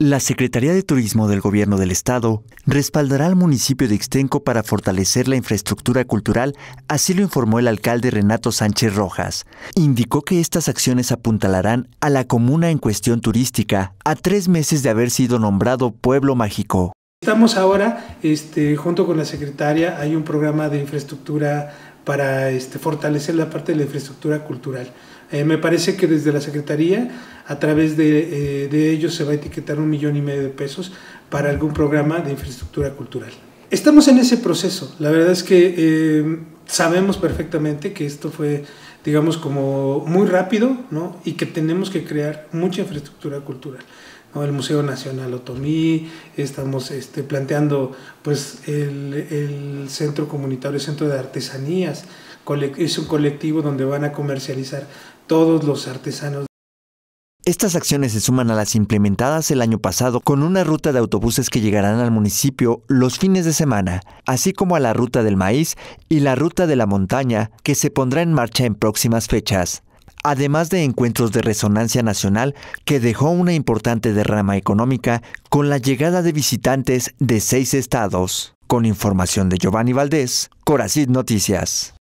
La Secretaría de Turismo del Gobierno del Estado respaldará al municipio de Ixtenco para fortalecer la infraestructura cultural, así lo informó el alcalde Renato Sánchez Rojas. Indicó que estas acciones apuntalarán a la comuna en cuestión turística a tres meses de haber sido nombrado Pueblo Mágico. Estamos ahora, este, junto con la secretaria, hay un programa de infraestructura para este, fortalecer la parte de la infraestructura cultural. Eh, me parece que desde la Secretaría, a través de, eh, de ellos, se va a etiquetar un millón y medio de pesos para algún programa de infraestructura cultural. Estamos en ese proceso. La verdad es que eh, sabemos perfectamente que esto fue, digamos, como muy rápido, ¿no? Y que tenemos que crear mucha infraestructura cultural. El Museo Nacional Otomí, estamos este, planteando pues el, el Centro Comunitario, Centro de Artesanías, es un colectivo donde van a comercializar todos los artesanos. Estas acciones se suman a las implementadas el año pasado con una ruta de autobuses que llegarán al municipio los fines de semana, así como a la ruta del maíz y la ruta de la montaña que se pondrá en marcha en próximas fechas además de encuentros de resonancia nacional que dejó una importante derrama económica con la llegada de visitantes de seis estados. Con información de Giovanni Valdés, Coracid Noticias.